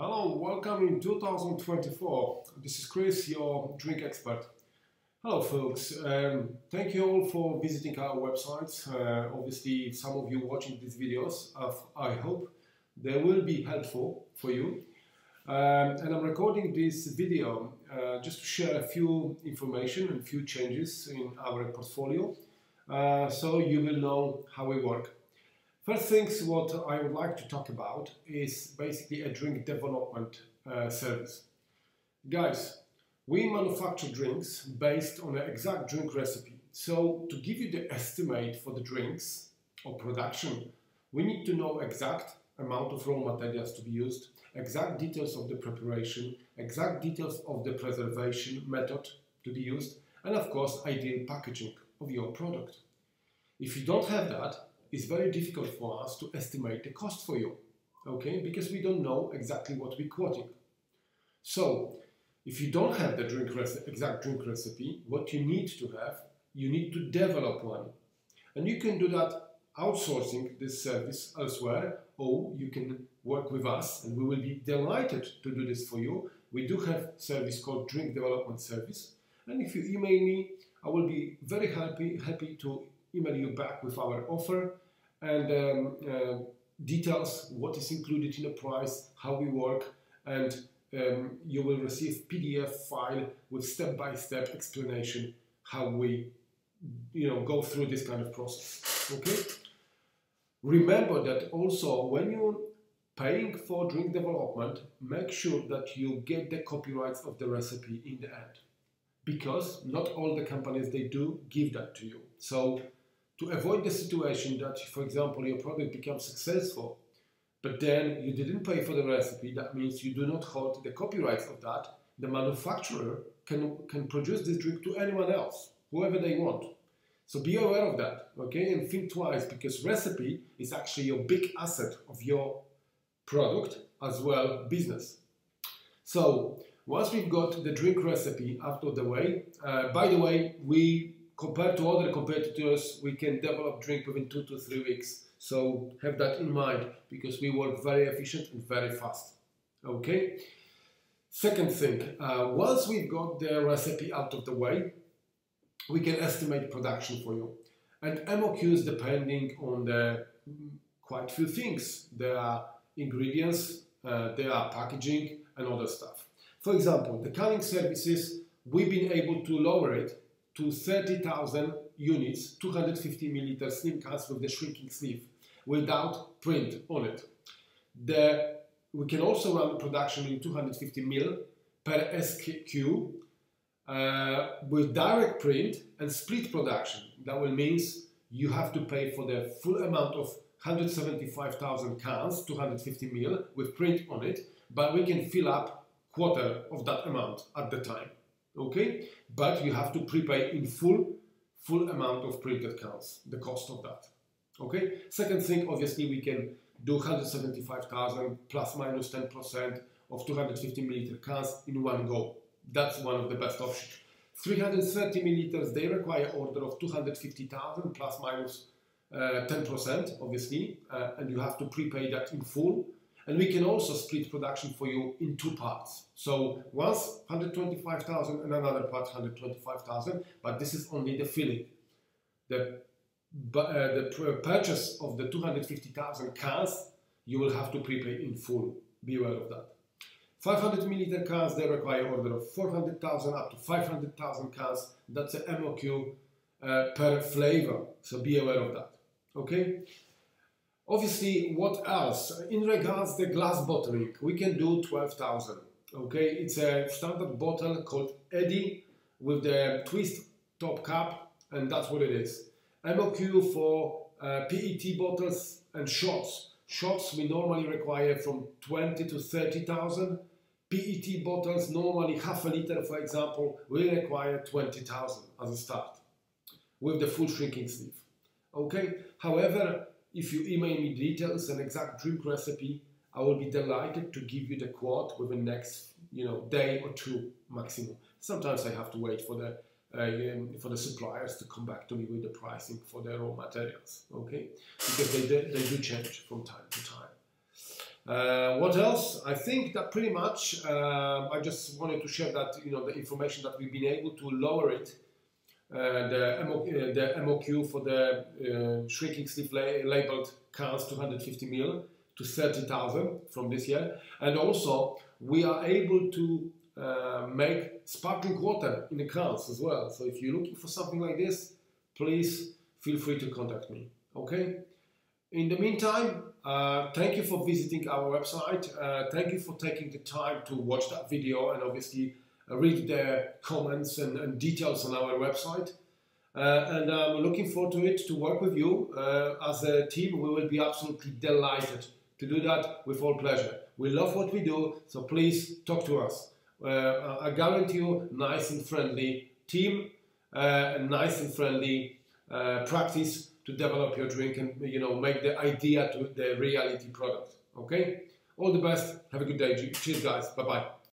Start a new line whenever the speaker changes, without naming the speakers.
Hello, welcome in 2024. This is Kris, your drink expert. Hello, folks. Um, thank you all for visiting our website. Uh, obviously, some of you watching these videos, uh, I hope they will be helpful for you. Um, and I'm recording this video uh, just to share a few information and few changes in our portfolio uh, so you will know how we work. First things what I would like to talk about is basically a drink development uh, service. Guys, we manufacture drinks based on an exact drink recipe. So to give you the estimate for the drinks or production, we need to know exact amount of raw materials to be used, exact details of the preparation, exact details of the preservation method to be used, and of course ideal packaging of your product. If you don't have that, it's very difficult for us to estimate the cost for you, okay? Because we don't know exactly what we're quoting. So, if you don't have the drink exact drink recipe, what you need to have, you need to develop one. And you can do that outsourcing this service elsewhere, or you can work with us, and we will be delighted to do this for you. We do have service called Drink Development Service, and if you email me, I will be very happy happy to email you back with our offer and um, uh, details what is included in the price, how we work, and um, you will receive PDF file with step-by-step -step explanation how we you know go through this kind of process. Okay. Remember that also when you're paying for drink development, make sure that you get the copyrights of the recipe in the end. Because not all the companies they do give that to you. So to avoid the situation that, for example, your product becomes successful, but then you didn't pay for the recipe, that means you do not hold the copyrights of that, the manufacturer can, can produce this drink to anyone else, whoever they want. So be aware of that, okay? And think twice because recipe is actually your big asset of your product as well business. So once we've got the drink recipe out of the way, uh, by the way, we compared to other competitors, we can develop drink within two to three weeks. So have that in mind because we work very efficient and very fast. Okay. Second thing, uh, once we've got the recipe out of the way, we can estimate production for you. And MOQs depending on the quite few things. There are ingredients, uh, there are packaging and other stuff. For example, the canning services, we've been able to lower it to 30,000 units, 250 milliliter slim cans with the shrinking sleeve without print on it. The, we can also run production in 250 mil per SKU uh, with direct print and split production. That will means you have to pay for the full amount of 175,000 cans, 250 mil with print on it, but we can fill up quarter of that amount at the time okay? But you have to prepay in full, full amount of printed cans, the cost of that, okay? Second thing, obviously, we can do 175,000 plus minus 10% of 250 milliliter cans in one go. That's one of the best options. 330 milliliters, they require order of 250,000 plus minus 10%, uh, obviously, uh, and you have to prepay that in full. And we can also split production for you in two parts. So once 125,000 and another part 125,000, but this is only the filling. The, uh, the purchase of the 250,000 cans, you will have to prepay in full. Be aware of that. 500 milliliter cans, they require order of 400,000 up to 500,000 cans. That's a MOQ uh, per flavor. So be aware of that. Okay? Obviously, what else? In regards the glass bottling, we can do 12,000. Okay, it's a standard bottle called Eddy with the twist top cap, and that's what it is. MOQ for uh, PET bottles and shots. Shots we normally require from 20 to 30,000. PET bottles, normally half a liter, for example, we require 20,000 as a start with the full shrinking sleeve. Okay, however, if you email me details and exact drink recipe, I will be delighted to give you the quote within next you know day or two maximum. Sometimes I have to wait for the uh, um, for the suppliers to come back to me with the pricing for their raw materials, okay? Because they, they, they do change from time to time. Uh, what else? I think that pretty much. Uh, I just wanted to share that you know the information that we've been able to lower it, the, MO, uh, the MOQ for the uh, shrinking sleeve la labeled cars 250 mil to 30,000 from this year, and also we are able to uh, make sparkling water in the cars as well. So if you're looking for something like this, please feel free to contact me. Okay. In the meantime, uh, thank you for visiting our website. Uh, thank you for taking the time to watch that video and obviously uh, read the comments and, and, details on our website. Uh, and I'm looking forward to it to work with you uh, as a team. We will be absolutely delighted to do that with all pleasure. We love what we do, so please talk to us. Uh, I guarantee you, nice and friendly team, nice and friendly practice to develop your drink and you know make the idea to the reality product. Okay? All the best. Have a good day. Cheers, guys. Bye bye.